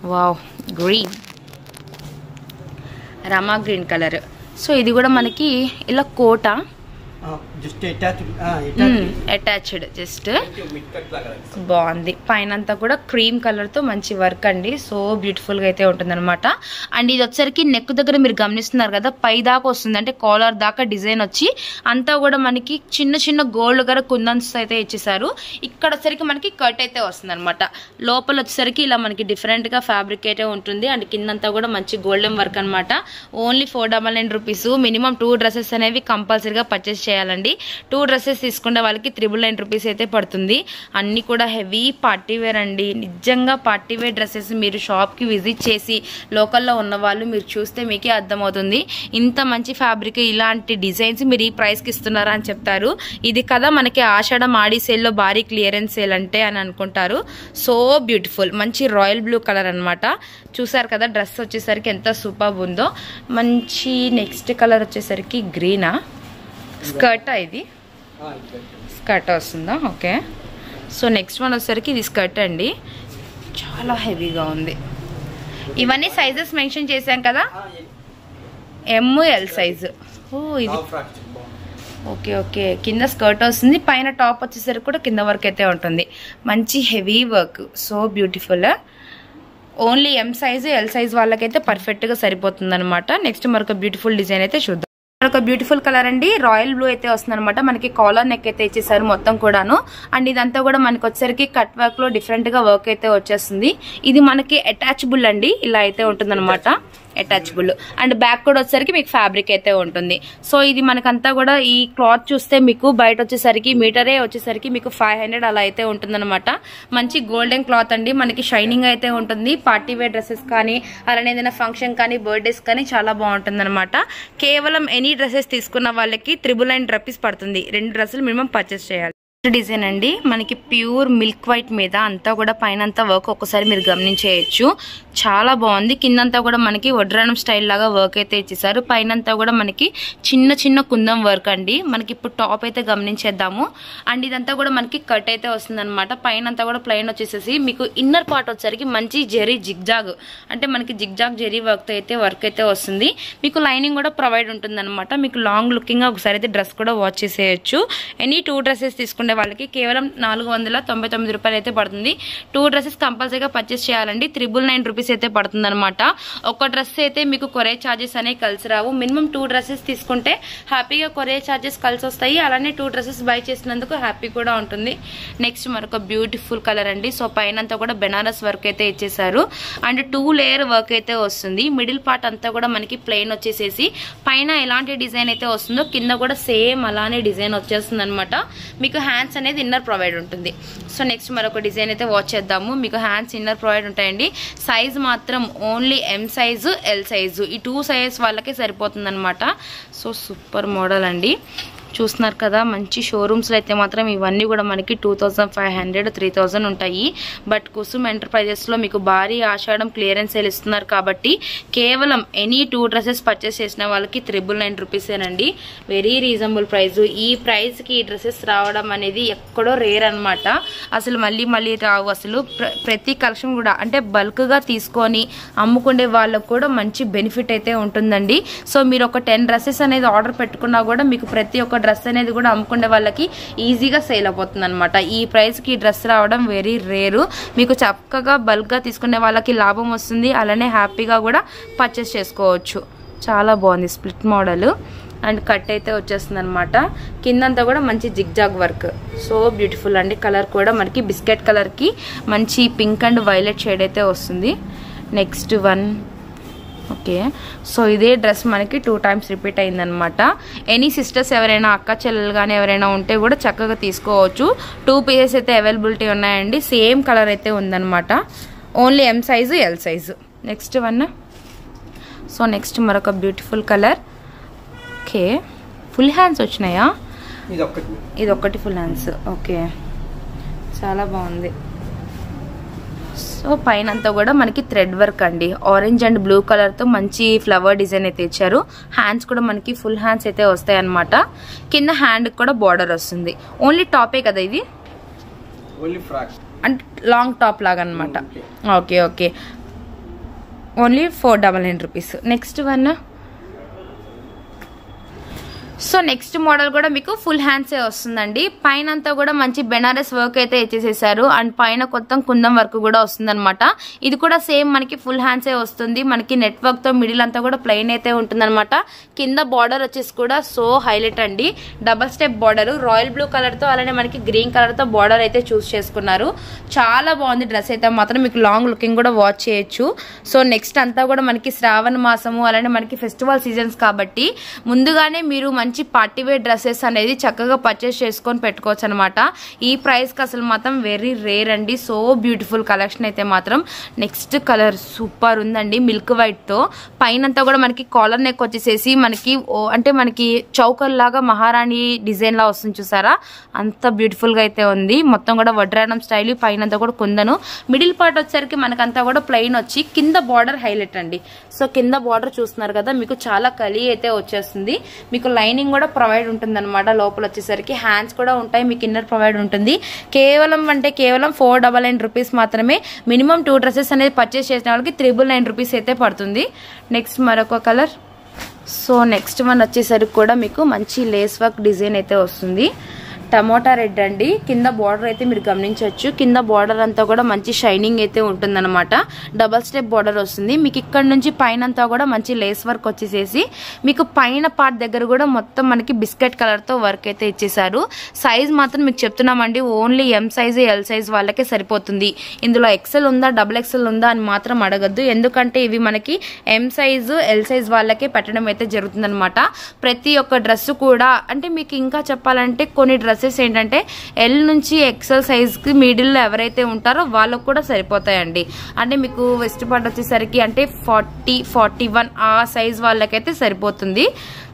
Wow green. Rama green colour. So ఇది కూడా మనకి ఇలా కోట. Just attached just. బాగుంది. పైన అంతా కూడా క్రీమ్ కలర్తో మంచి వర్క్ అండి. సో బ్యూటిఫుల్గా అయితే ఉంటుంది అనమాట అండ్ ఇది వచ్చరికి నెక్ దగ్గర మీరు గమనిస్తున్నారు కదా పై దాకా వస్తుంది. అంటే కాలర్ దాకా డిజైన్ వచ్చి అంతా కూడా మనకి చిన్న చిన్న గోల్డ్ గల కుందన్స్ అయితే ఇచ్చేసారు ఇక్కడ వచ్చరికి మనకి కట్ అయితే వస్తుంది అనమాట లోపల వచ్చేసరికి ఇలా మనకి డిఫరెంట్గా ఫ్యాబ్రిక్ అయితే ఉంటుంది. అండ్ కిందంతా కూడా మంచి గోల్డెన్ వర్క్ అనమాట only four double nine rupees minimum two dresses అనేవి కంపల్సరీగా పర్చేస్ చేయాలండి. టూ డ్రెస్సెస్ తీసుకుంటే వాళ్ళకి త్రిబుల్ నైన్ రూపీస్ అయితే పడుతుంది. అన్ని కూడా హెవీ పార్టీ వేర్ అండి. నిజంగా పార్టీ వేర్ డ్రెస్సెస్ మీరు షాప్కి విజిట్ చేసి లోకల్లో ఉన్న వాళ్ళు మీరు చూస్తే మీకే అర్థమవుతుంది. ఇంత మంచి ఫ్యాబ్రిక్ ఇలాంటి డిజైన్స్ మీరు ఈ ప్రైస్కి ఇస్తున్నారా అని చెప్తారు. ఇది కదా మనకి ఆషాఢం ఆడి సేల్లో భారీ క్లియరెన్స్ సేల్ అంటే అని అనుకుంటారు. So beautiful. మంచి రాయల్ బ్లూ కలర్ అన్నమాట. చూసారు కదా డ్రెస్ వచ్చేసరికి ఎంత సూపర్ ఉందో. మంచి నెక్స్ట్ కలర్ వచ్చేసరికి గ్రీనా? స్కర్ట్ ఇది? స్కర్ట్ వస్తుందా? ఓకే. సో నెక్స్ట్ వన్ వచ్చేసరికి ఇది స్కర్ట్ అండి. చాలా హెవీగా ఉంది. ఇవన్నీ సైజెస్ మెన్షన్ చేశాం కదా? M L. సైజు ఓ ఇది ఓకే ఓకే. కింద స్కర్ట్ వస్తుంది. పైన టాప్ వచ్చేసరికి కూడా కింద వరకు అయితే ఉంటుంది. మంచి heavy work. So beautiful. Only M size L size వాళ్ళకైతే పర్ఫెక్ట్గా సరిపోతుంది అనమాట నెక్స్ట్ మరొక బ్యూటిఫుల్ డిజైన్ అయితే చూద్దాం. మనకు బ్యూటిఫుల్ కలర్ అండి. రాయల్ బ్లూ అయితే వస్తుంది అనమాట మనకి కాలర్ నెక్ అయితే ఇచ్చేసారు మొత్తం కూడాను. అండ్ ఇదంతా కూడా మనకి వచ్చేసరికి కట్ వర్క్లో డిఫరెంట్గా వర్క్ అయితే వచ్చేస్తుంది. ఇది మనకి అటాచబుల్ అండి. ఇలా అయితే ఉంటుంది అటాచబుల్ అండ్ బ్యాక్ కూడా వచ్చేసరికి మీకు ఫ్యాబ్రిక్ అయితే ఉంటుంది. సో ఇది మనకంతా కూడా ఈ క్లాత్ చూస్తే మీకు బయట వచ్చేసరికి మీటరే వచ్చేసరికి మీకు ఫైవ్ హండ్రెడ్ అలా అయితే ఉంటుందన్నమాట. మంచి గోల్డెన్ క్లాత్ అండి. మనకి షైనింగ్ అయితే ఉంటుంది. పార్టీ వేర్ డ్రెస్సెస్ కానీ అలానే ఏదైనా ఫంక్షన్ కానీ బర్త్డేస్ కానీ చాలా బాగుంటుంది కేవలం ఎనీ డ్రెస్సెస్ తీసుకున్న వాళ్ళకి త్రిబుల్ నైన్ రూపీస్ పడుతుంది. రెండు డ్రెస్సులు మినిమం పర్చేస్ చేయాలి. డిజైన్ అండి. మనకి ప్యూర్ మిల్క్ వైట్ మీద అంతా కూడా పైన అంతా వర్క్ ఒక్కసారి మీరు గమనించేయచ్చు. చాలా బాగుంది. కిందంతా కూడా మనకి వడ్రాణం స్టైల్ లాగా వర్క్ అయితే ఇచ్చేసారు పైనంతా కూడా మనకి చిన్న చిన్న కుందం వర్క్ అండి. మనకి ఇప్పుడు టాప్ అయితే గమనించేద్దాము. అండ్ ఇదంతా కూడా మనకి కట్ అయితే వస్తుంది అనమాట పైన అంతా కూడా ప్లెయిన్ వచ్చేసేసి మీకు ఇన్నర్ పార్ట్ వచ్చేసరికి మంచి జెరీ జిగ్జాగ్. అంటే మనకి జిగ్జాగ్ జెరీ వర్క్ అయితే వర్క్ అయితే వస్తుంది. మీకు లైనింగ్ కూడా ప్రొవైడ్ ఉంటుంది మీకు లాంగ్ లుకింగ్ ఒకసారి అయితే డ్రెస్ కూడా వాచ్ చేసేయచ్చు. ఎనీ టూ డ్రెస్సెస్ తీసుకునే వాళ్ళకి కేవలం నాలుగు వందల తొంభై తొమ్మిది రూపాయలు అయితే పడుతుంది. టూ డ్రెస్సెస్ కంపల్సరీగా పర్చేస్ చేయాలండి. త్రిబుల్ నైన్ రూపీస్ అయితే పడుతుంది అనమాట ఒక డ్రెస్ అయితే మీకు కొరే ఛార్జెస్ అనేవి కలిసి రావు. మినిమం టూ డ్రెస్సెస్ తీసుకుంటే హ్యాపీగా కొరే ఛార్జెస్ కలిసి వస్తాయి. అలానే టూ డ్రెస్సెస్ బై చేసినందుకు హ్యాపీ కూడా ఉంటుంది. నెక్స్ట్ మరొక బ్యూటిఫుల్ కలర్ అండి. సో పైన అంతా కూడా బెనారస్ వర్క్ అయితే ఇచ్చేసారు అండ్ టూ లేయర్ వర్క్ అయితే వస్తుంది. మిడిల్ పార్ట్ అంతా కూడా మనకి ప్లెయిన్ వచ్చేసేసి పైన ఎలాంటి డిజైన్ అయితే వస్తుందో కింద కూడా సేమ్ అలానే డిజైన్ వచ్చేస్తుంది అనమాట మీకు హ్యాండ్స్ అనేది ఇన్నర్ ప్రొవైడ్ ఉంటుంది. సో నెక్స్ట్ మరొక డిజైన్ అయితే వాచ్ చేద్దాము. మీకు హ్యాండ్స్ ఇన్నర్ ప్రొవైడ్ ఉంటాయండి. సైజ్ మాత్రం only M size L size ఈ టూ సైజ్ వాళ్ళకే సరిపోతుందనమాట సో సూపర్ మోడల్ అండి. చూస్తున్నారు కదా మంచి షోరూమ్స్లో అయితే మాత్రం ఇవన్నీ కూడా మనకి two thousand five hundred three thousand ఉంటాయి. బట్ కుసుమ్ ఎంటర్ప్రైజెస్లో మీకు భారీ ఆషాఢం క్లియరెన్స్ సేల్ ఇస్తున్నారు కాబట్టి కేవలం ఎనీ టూ డ్రెస్సెస్ పర్చేస్ చేసిన వాళ్ళకి త్రిబుల్ నైన్ రూపీసేనండి వెరీ రీజనబుల్ ప్రైస్ ఈ ప్రైస్కి ఈ డ్రెస్సెస్ రావడం అనేది ఎక్కడో రేర్ అనమాట అసలు మళ్ళీ మళ్ళీ రావు అసలు. ప్రతి కలెక్షన్ కూడా అంటే బల్క్గా తీసుకొని అమ్ముకునే వాళ్ళకు కూడా మంచి బెనిఫిట్ అయితే ఉంటుందండి. సో మీరు ఒక టెన్ డ్రెస్సెస్ అనేది ఆర్డర్ పెట్టుకున్నా కూడా మీకు ప్రతి ఒక్క డ్రెస్ అనేది కూడా అమ్ముకునే వాళ్ళకి ఈజీగా సేల్ అయిపోతుంది అనమాట ఈ ప్రైస్కి ఈ డ్రెస్ రావడం వెరీ రేరు మీకు చక్కగా బల్క్గా తీసుకునే వాళ్ళకి లాభం వస్తుంది. అలానే హ్యాపీగా కూడా పర్చేస్ చేసుకోవచ్చు. చాలా బాగుంది స్ప్లిట్ మోడల్ అండ్ కట్ అయితే వచ్చేస్తుంది అనమాట కిందంతా కూడా మంచి జిగ్జాగ్ వర్క్ సో బ్యూటిఫుల్ అండి. కలర్ కూడా మనకి బిస్కెట్ కలర్కి మంచి పింక్ అండ్ వైలెట్ షేడ్ అయితే వస్తుంది. Next one okay. సో ఇదే డ్రెస్ మనకి టూ టైమ్స్ రిపీట్ అయిందనమాట ఎనీ సిస్టర్స్ ఎవరైనా అక్క చెల్లెలు కానీ ఎవరైనా ఉంటే కూడా చక్కగా తీసుకోవచ్చు. టూ పీసెస్ అయితే అవైలబిలిటీ ఉన్నాయండి. సేమ్ కలర్ అయితే ఉందన్నమాట. Only M size L size next one so next మరొక beautiful colour okay. Full hands వచ్చినాయా? ఇది ఒక్కటి ఫుల్ హ్యాండ్స్ ఓకే. చాలా బాగుంది. సో పైన అంతా కూడా మనకి థ్రెడ్ వర్క్ అండి. ఆరెంజ్ అండ్ బ్లూ కలర్తో మంచి ఫ్లవర్ డిజైన్ అయితే ఇచ్చారు. హ్యాండ్స్ కూడా మనకి ఫుల్ హ్యాండ్స్ అయితే వస్తాయి అనమాట కింద హ్యాండ్ కూడా బార్డర్ వస్తుంది. ఓన్లీ టాపే కదా ఇది? అంటే లాంగ్ టాప్ లాగా అనమాట okay okay only four double nine rupees next one so next model కూడా మీకు ఫుల్ హ్యాండ్సే వస్తుందండి. పైన అంతా కూడా మంచి బెనారస్ వర్క్ అయితే ఇచ్చేసేసారు. అండ్ పైన కొత్త కుందం వర్క్ కూడా వస్తుందన్నమాట. ఇది కూడా సేమ్ మనకి ఫుల్ హ్యాండ్సే వస్తుంది. మనకి నెట్వర్క్తో మిడిల్ అంతా కూడా ప్లెయిన్ అయితే ఉంటుందన్నమాట. కింద బార్డర్ వచ్చేసి కూడా సో హైలైట్ అండి. Double step border royal blue కలర్తో అలానే మనకి గ్రీన్ కలర్తో బార్డర్ అయితే చూస్ చేసుకున్నారు. చాలా బాగుంది డ్రెస్ అయితే. మాత్రం మీకు లాంగ్ లుకింగ్ కూడా వాచ్ చేయొచ్చు. సో నెక్స్ట్ అంతా కూడా మనకి శ్రావణ మాసము అలానే మనకి ఫెస్టివల్ సీజన్స్ కాబట్టి ముందుగానే మీరు మంచి పార్టీ వేర్ డ్రెస్సెస్ అనేది చక్కగా పర్చేస్ చేసుకొని పెట్టుకోవచ్చు అనమాట ఈ ప్రైస్కి అసలు మాత్రం వెరీ రేర్ అండి. సో బ్యూటిఫుల్ కలెక్షన్ అయితే మాత్రం. నెక్స్ట్ కలర్ సూపర్ ఉందండి మిల్క్ వైట్తో పైన అంతా కూడా మనకి కాలర్ నెక్ వచ్చేసేసి మనకి ఓ- అంటే మనకి చౌకర్ లాగా మహారాణి డిజైన్లా వస్తుంది చూసారా? అంత బ్యూటిఫుల్గా అయితే ఉంది. మొత్తం కూడా వడ్రాయడం స్టైల్ పైన అంతా కూడా కుందను. మిడిల్ పార్ట్ వచ్చేసరికి మనకంతా కూడా ప్లెయిన్ వచ్చి కింద బార్డర్ హైలైట్ అండి. సో కింద బార్డర్ చూస్తున్నారు కదా మీకు చాలా కలి అయితే వచ్చేస్తుంది. మీకు లైనింగ్ కూడా ప్రొవైడ్ ఉంటుంది అనమాట లోపల వచ్చేసరికి. హ్యాండ్స్ కూడా ఉంటాయి మీకు ఇన్నర్ ప్రొవైడ్ ఉంటుంది. కేవలం అంటే కేవలం ఫోర్ డబల్ నైన్ రూపీస్ మాత్రమే. మినిమం టూ డ్రెస్సెస్ అనేది పర్చేస్ చేసిన వాళ్ళకి త్రిబుల్ నైన్ రూపీస్ అయితే పడుతుంది. నెక్స్ట్ మరొక కలర్. సో నెక్స్ట్ వన్ వచ్చేసరికి కూడా మీకు మంచి లేస్ వర్క్ డిజైన్ అయితే వస్తుంది. టమోటా రెడ్ అండి. కింద బార్డర్ అయితే మీరు గమనించవచ్చు. కింద బార్డర్ అంతా కూడా మంచి షైనింగ్ అయితే ఉంటుందన్నమాట. డబల్ స్టెప్ బార్డర్ వస్తుంది. మీకు ఇక్కడ నుంచి పైన అంతా కూడా మంచి లేస్ వర్క్ వచ్చేసేసి మీకు పైన పార్ట్ దగ్గర కూడా మొత్తం మనకి బిస్కెట్ కలర్తో వర్క్ అయితే ఇచ్చేసారు సైజ్ మాత్రం మీకు చెప్తున్నామండి. Only M size L size వాళ్ళకే సరిపోతుంది. ఇందులో ఎక్సెల్ ఉందా డబుల్ ఎక్సెల్ ఉందా అని మాత్రం అడగద్దు. ఎందుకంటే ఇవి మనకి ఎం సైజు ఎల్ సైజ్ వాళ్ళకే పెట్టడం అయితే జరుగుతుందనమాట ప్రతి ఒక్క డ్రెస్ కూడా అంటే మీకు ఇంకా చెప్పాలంటే కొన్ని డ్రెస్ డ్రెస్సెస్ ఏంటంటే ఎల్ నుంచి ఎక్సెల్ సైజ్కి మిడిల్లో ఎవరైతే ఉంటారో వాళ్ళకు కూడా సరిపోతాయండి. అంటే మీకు వెస్ట్ పార్ట్ వచ్చేసరికి అంటే ఫార్టీ ఫార్టీ వన్ ఆ సైజ్ వాళ్ళకైతే సరిపోతుంది.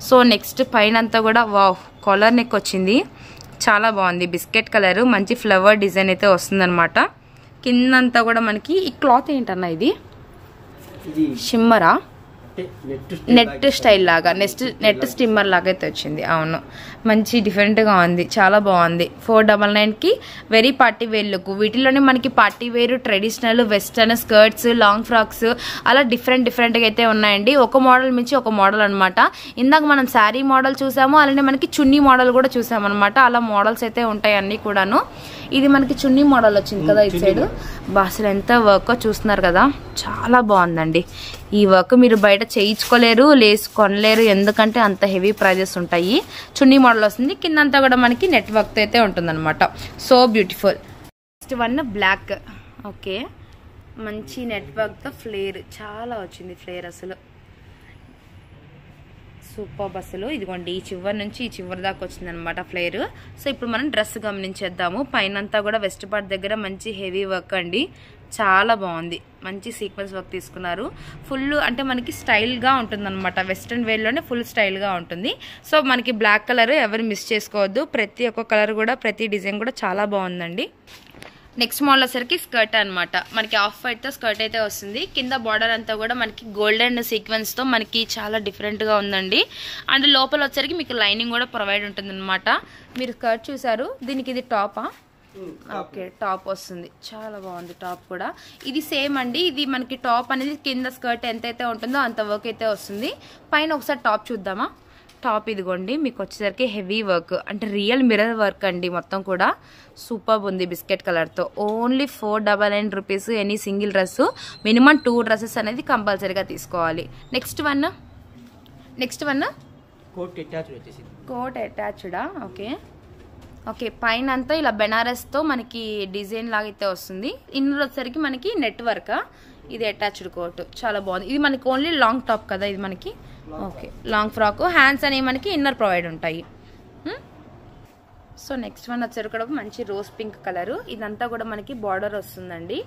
సో నెక్స్ట్ పైన అంతా కూడా వావ్ కాలర్ నెక్ వచ్చింది. చాలా బాగుంది. బిస్కెట్ కలర్ మంచి ఫ్లవర్ డిజైన్ అయితే వస్తుందన్నమాట. కిందంతా కూడా మనకి ఈ క్లాత్ ఏంటన్నా ఇది? షిమ్మరా నెట్ స్టైల్ లాగా నెక్స్ట్ నెట్ స్టిమ్మర్ లాగా అయితే వచ్చింది. అవును. మంచి డిఫరెంట్గా ఉంది. చాలా బాగుంది. ఫోర్ డబల్ నైన్కి వెరీ పార్టీ వేర్ లుక్. వీటిలోనే మనకి party wear traditional western skirts long frocks అలా డిఫరెంట్ డిఫరెంట్గా అయితే ఉన్నాయండి. ఒక మోడల్ మించి ఒక మోడల్ అనమాట ఇందాక మనం శారీ మోడల్ చూసాము అలానే మనకి చున్నీ మోడల్ కూడా చూసాము అనమాట అలా మోడల్స్ అయితే ఉంటాయి అన్నీ కూడాను. ఇది మనకి చున్నీ మోడల్ వచ్చింది కదా ఇటు సైడ్. బా అసలు ఎంత వర్క్ చూస్తున్నారు కదా. చాలా బాగుందండి. ఈ వర్క్ మీరు బయట చేయించుకోలేరు లేస్ కొనలేరు. ఎందుకంటే అంత హెవీ ప్రైజెస్ ఉంటాయి. చున్నీ మోడల్ వస్తుంది. కిందంతా కూడా మనకి నెట్వర్క్ అయితే ఉంటుందన్నమాట. So beautiful next one black okay మంచి నెట్వర్క్తో ఫ్లేర్ చాలా వచ్చింది ఫ్లేర్ అసలు. సూపర్ బస్సులు ఇదిగోండి ఈ చివరి నుంచి ఈ చివరి దాకా వచ్చింది అనమాట ఫ్లేర్ సో ఇప్పుడు మనం డ్రెస్ గమనించేద్దాము. పైనంతా కూడా వెస్ట్ పార్ట్ దగ్గర మంచి హెవీ వర్క్ అండి. చాలా బాగుంది. మంచి సీక్వెన్స్ వర్క్ తీసుకున్నారు. ఫుల్ అంటే మనకి స్టైల్గా ఉంటుంది అనమాట వెస్ట్రన్ వేర్లోనే ఫుల్ స్టైల్గా ఉంటుంది. సో మనకి బ్లాక్ కలర్ ఎవరు మిస్ చేసుకోవద్దు. ప్రతి ఒక్క కలర్ కూడా ప్రతి డిజైన్ కూడా చాలా బాగుందండి. నెక్స్ట్ మోడల్ వచ్చరికి స్కర్ట్ అనమాట మనకి ఆఫ్ వైట్తో స్కర్ట్ అయితే వస్తుంది. కింద బార్డర్ అంతా కూడా మనకి గోల్డెన్ సీక్వెన్స్తో మనకి చాలా డిఫరెంట్గా ఉందండి. అండ్ లోపల వచ్చరికి మీకు లైనింగ్ కూడా ప్రొవైడ్ ఉంటుంది మీరు స్కర్ట్ చూసారు. దీనికి ఇది టాపా ఓకే టాప్ వస్తుంది. చాలా బాగుంది టాప్ కూడా. ఇది సేమ్ అండి. ఇది మనకి టాప్ అనేది కింద స్కర్ట్ ఎంతైతే ఉంటుందో అంత వర్క్ అయితే వస్తుంది. పైన ఒకసారి టాప్ చూద్దామా? టాప్ ఇదిగోండి మీకు వచ్చేసరికి హెవీ వర్క్ అంటే రియల్ మిర్రర్ వర్క్ అండి మొత్తం కూడా. సూపర్ ఉంది బిస్కెట్ కలర్తో only four double nine rupees any single dress minimum two dresses అనేది కంపల్సరీగా తీసుకోవాలి. Next one next one coat attach వచ్చేసింది. కోట్ అటాచ్డా ఓకే ఓకే పైన అంతా ఇలా బెనారస్తో మనకి డిజైన్ లాగా అయితే వస్తుంది. ఇన్నర్ వచ్చేసరికి మనకి నెట్ వర్క్ ఇది అటాచ్డ్ కోట్. చాలా బాగుంది. ఇది మనకి ఓన్లీ లాంగ్ టాప్ కదా ఇది మనకి? Okay long frock. హ్యాండ్స్ అనేవి మనకి ఇన్నర్ ప్రొవైడ్ ఉంటాయి? సో నెక్స్ట్ వన్ వచ్చారు కూడా మంచి రోజ్ పింక్ కలర్ ఇదంతా కూడా మనకి బార్డర్ వస్తుందండి.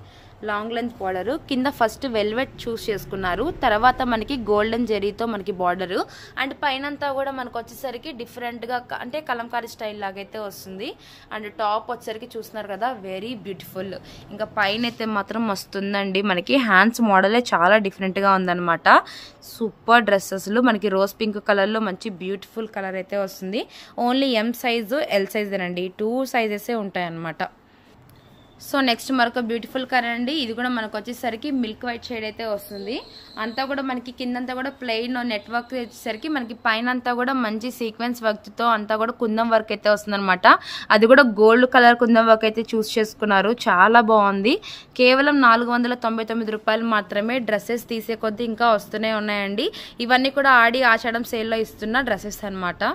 లాంగ్ లెంత్ బార్డరు కింద ఫస్ట్ వెల్వెట్ చూస్ చేసుకున్నారు. తర్వాత మనకి గోల్డెన్ జెరీతో మనకి బార్డర్ అండ్ పైనంతా కూడా మనకు వచ్చేసరికి డిఫరెంట్గా అంటే కలంకారీ స్టైల్ లాగైతే వస్తుంది. అండ్ టాప్ వచ్చేసరికి చూస్తున్నారు కదా వెరీ బ్యూటిఫుల్ ఇంకా పైన అయితే మాత్రం వస్తుందండి. మనకి హ్యాండ్స్ మోడలే చాలా డిఫరెంట్గా ఉందన్నమాట. సూపర్ డ్రెస్సెస్లు మనకి రోజ్ పింక్ కలర్లో మంచి బ్యూటిఫుల్ కలర్ అయితే వస్తుంది. Only M size L size సైజేనండి. Two సైజెసే ఉంటాయన్నమాట. సో నెక్స్ట్ మరొక బ్యూటిఫుల్ కలర్ అండి. ఇది కూడా మనకు వచ్చేసరికి మిల్క్ వైట్ షేడ్ అయితే వస్తుంది. అంతా కూడా మనకి కిందంతా కూడా ప్లెయిన్ నెట్వర్క్ వచ్చేసరికి మనకి పైన అంతా కూడా మంచి సీక్వెన్స్ వర్క్తో అంతా కూడా కుందం వర్క్ అయితే వస్తుంది అది కూడా గోల్డ్ కలర్ కుందం వర్క్ అయితే చూస్ చేసుకున్నారు. చాలా బాగుంది. కేవలం నాలుగు వందల తొంభై తొమ్మిది రూపాయలు మాత్రమే డ్రెస్సెస్ తీసే కొద్దీ ఇంకా వస్తూనే ఉన్నాయండి. ఇవన్నీ కూడా ఆడి ఆచడం సేల్లో ఇస్తున్న డ్రెస్సెస్ అన్నమాట.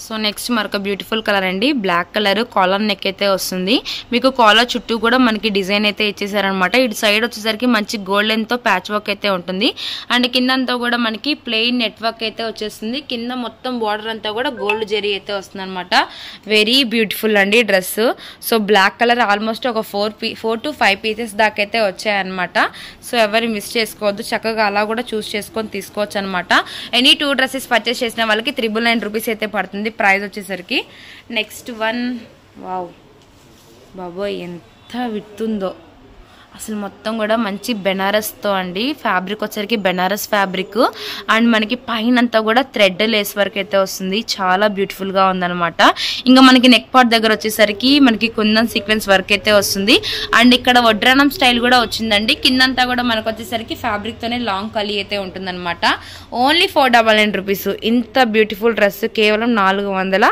సో నెక్స్ట్ మరొక బ్యూటిఫుల్ కలర్ అండి. బ్లాక్ కలర్ కాలర్ నెక్ అయితే వస్తుంది. మీకు కాలర్ చుట్టూ కూడా మనకి డిజైన్ అయితే ఇచ్చేసారనమాట ఇటు సైడ్ వచ్చేసరికి మంచి గోల్డెన్తో ప్యాచ్ వర్క్ అయితే ఉంటుంది. అండ్ కిందంతా కూడా మనకి ప్లెయిన్ నెట్వర్క్ అయితే వచ్చేస్తుంది. కింద మొత్తం బార్డర్ అంతా కూడా గోల్డ్ జెరీ అయితే వస్తుంది అనమాట వెరీ బ్యూటిఫుల్ అండి dress. So black colour almost ఒక four P four to five pieces దాకా అయితే వచ్చాయన్నమాట. సో ఎవరు మిస్ చేసుకోవద్దు. చక్కగా అలా కూడా చూస్ చేసుకొని తీసుకోవచ్చు అనమాట ఎనీ టూ డ్రెస్సెస్ పర్చేస్ చేసిన వాళ్ళకి త్రిబుల్ నైన్ రూపీస్ అయితే పడుతుంది. ప్రైస్ వచ్చేసరికి. నెక్స్ట్ వన్ వావ్ బాబోయ్ ఎంత విత్తుందో. అసలు మొత్తం కూడా మంచి బెనారస్తో అండి. ఫ్యాబ్రిక్ వచ్చరికి బెనారస్ ఫ్యాబ్రిక్. అండ్ మనకి పైన అంతా కూడా థ్రెడ్ లేస్ వర్క్ అయితే వస్తుంది. చాలా బ్యూటిఫుల్గా ఉందనమాట ఇంకా మనకి నెక్ పార్ట్ దగ్గర వచ్చేసరికి మనకి కుందన్ సీక్వెన్స్ వర్క్ అయితే వస్తుంది. అండ్ ఇక్కడ వడ్రానం స్టైల్ కూడా వచ్చిందండి. కిందంతా కూడా మనకు వచ్చేసరికి ఫ్యాబ్రిక్తోనే లాంగ్ కలీ అయితే ఉంటుందన్నమాట. Only four double nine rupees. ఇంత బ్యూటిఫుల్ డ్రెస్ కేవలం నాలుగు వందల